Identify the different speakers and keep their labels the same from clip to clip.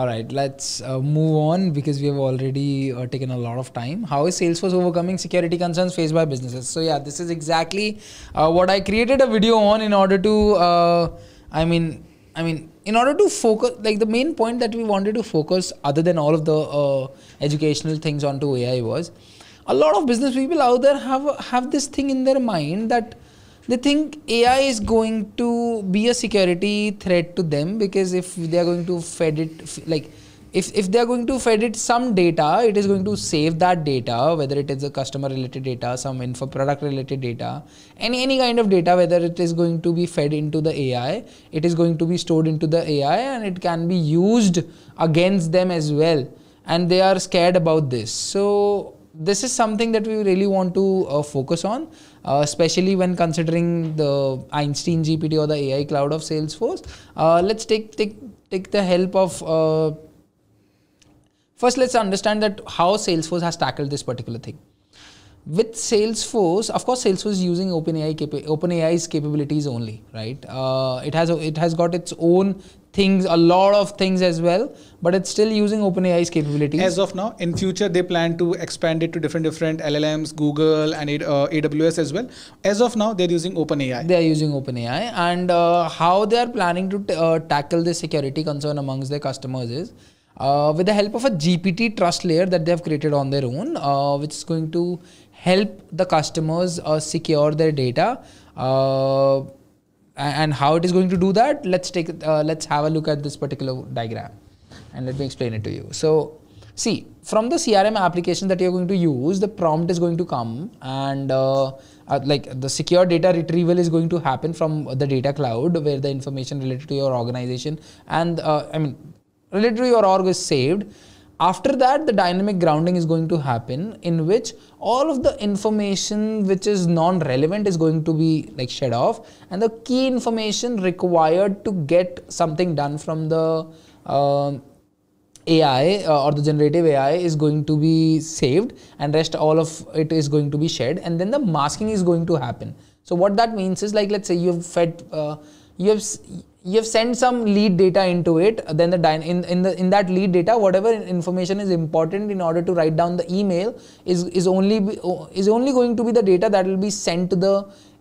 Speaker 1: All right, let's uh, move on because we have already uh, taken a lot of time. How is Salesforce overcoming security concerns faced by businesses? So yeah, this is exactly uh, what I created a video on in order to, uh, I mean, I mean, in order to focus, like the main point that we wanted to focus, other than all of the uh, educational things onto AI was, a lot of business people out there have have this thing in their mind that they think AI is going to be a security threat to them because if they are going to fed it like if, if they are going to fed it some data, it is going to save that data, whether it is a customer related data, some info product related data, any any kind of data, whether it is going to be fed into the AI, it is going to be stored into the AI and it can be used against them as well. And they are scared about this. So this is something that we really want to uh, focus on uh, especially when considering the Einstein GPT or the AI cloud of Salesforce. Uh, let's take, take, take the help of uh, first let's understand that how Salesforce has tackled this particular thing. With Salesforce, of course, Salesforce is using OpenAI capa- OpenAI's capabilities only, right? Uh, it has it has got its own things, a lot of things as well, but it's still using OpenAI's capabilities.
Speaker 2: As of now, in future they plan to expand it to different different LLMs, Google and uh, AWS as well. As of now, they're using OpenAI.
Speaker 1: They are using OpenAI, and uh, how they are planning to uh, tackle this security concern amongst their customers is. Uh, with the help of a GPT trust layer that they have created on their own, uh, which is going to help the customers uh, secure their data and how it is going to do that let's take uh, let's have a look at this particular diagram and let me explain it to you. So see from the crm application that you're going to use the prompt is going to come and uh, uh, like the secure data retrieval is going to happen from the data cloud where the information related to your organization and uh, i mean related to your org is saved after that, the dynamic grounding is going to happen in which all of the information which is non-relevant is going to be like shed off and the key information required to get something done from the uh, AI uh, or the generative AI is going to be saved and rest all of it is going to be shed and then the masking is going to happen. So what that means is like let's say you've fed uh, you have you have sent some lead data into it then the in, in the in that lead data whatever information is important in order to write down the email is is only is only going to be the data that will be sent to the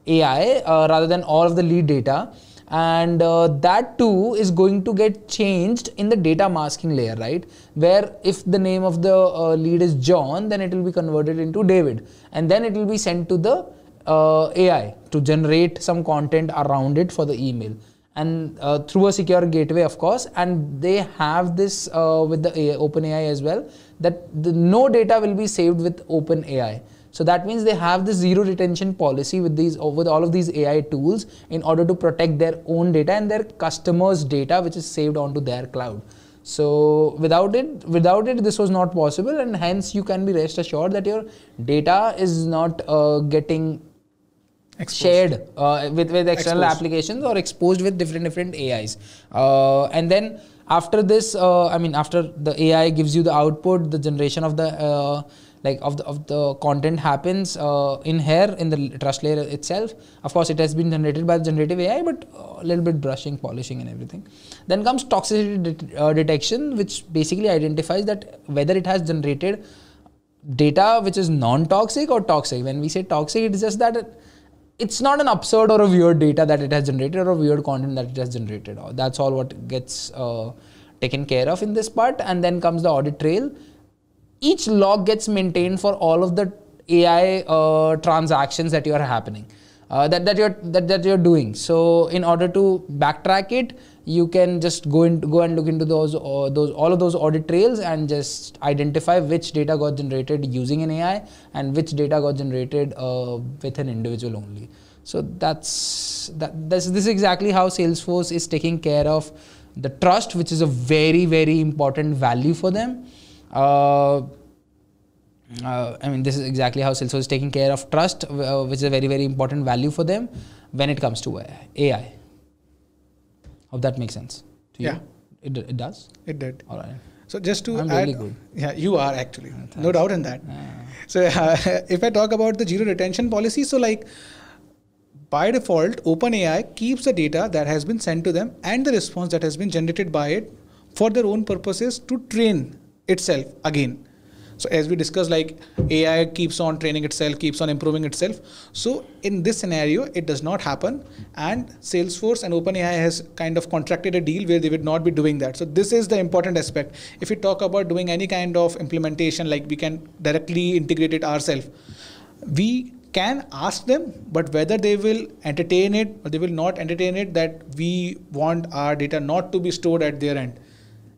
Speaker 1: ai uh, rather than all of the lead data. And uh, that too is going to get changed in the data masking layer right? Where if the name of the uh, lead is john then it will be converted into david. And then it will be sent to the uh, ai to generate some content around it for the email and uh, through a secure gateway of course and they have this uh, with the OpenAI as well that the, no data will be saved with OpenAI. So that means they have the zero retention policy with these with all of these AI tools in order to protect their own data and their customers' data which is saved onto their cloud. So without it, without it, this was not possible, and hence you can be rest assured that your data is not uh, getting exposed. shared uh, with, with external exposed. applications or exposed with different different AIs. Uh, and then after this, uh, I mean, after the AI gives you the output, the generation of the uh, like of the of the content happens uh, in here in the trust layer itself. Of course, it has been generated by the generative AI, but a little bit brushing, polishing, and everything. Then comes toxicity det uh, detection, which basically identifies that whether it has generated data which is non-toxic or toxic. When we say toxic, it is just that it's not an absurd or a weird data that it has generated or a weird content that it has generated. That's all what gets uh, taken care of in this part. And then comes the audit trail. Each log gets maintained for all of the AI uh, transactions that you are happening. Uh, that, that you're that, that you're doing so in order to backtrack it you can just go into go and look into those uh, those all of those audit trails and just identify which data got generated using an AI and which data got generated uh, with an individual only. So that's that this, this is exactly how Salesforce is taking care of the trust, which is a very very important value for them. Uh, uh, I mean, this is exactly how Salesforce is taking care of trust, uh, which is a very, very important value for them when it comes to AI. Hope that makes sense
Speaker 2: to you. Yeah.
Speaker 1: It, it does?
Speaker 2: It did.
Speaker 1: All right.
Speaker 2: So just to
Speaker 1: I'm
Speaker 2: add,
Speaker 1: really good.
Speaker 2: Yeah, you are actually. no doubt in that. So uh, if I talk about the zero retention policy, so like by default, OpenAI keeps the data that has been sent to them and the response that has been generated by it for their own purposes to train itself again. So as we discussed, like AI keeps on training itself, keeps on improving itself. So in this scenario, it does not happen, and Salesforce and OpenAI has kind of contracted a deal where they would not be doing that. So this is the important aspect. If we talk about doing any kind of implementation, like we can directly integrate it ourselves, we can ask them, but whether they will entertain it or they will not entertain it, that we want our data not to be stored at their end.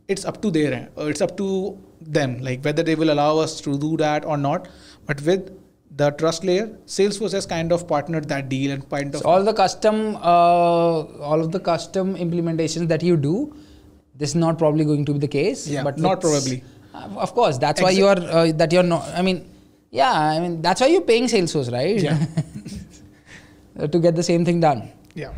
Speaker 2: It's up to their end. Or it's up to them, like whether they will allow us to do that or not. But with the trust layer, Salesforce has kind of partnered that deal and kind of
Speaker 1: So all the custom, uh, all of the custom implementations that you do, this is not probably going to be the case.
Speaker 2: Yeah,
Speaker 1: but
Speaker 2: not probably.
Speaker 1: Uh, of course, that's why you are. Uh, that you're not. I mean, yeah. I mean, that's why you're paying Salesforce, right?
Speaker 2: Yeah.
Speaker 1: to get the same thing done.
Speaker 2: yeah.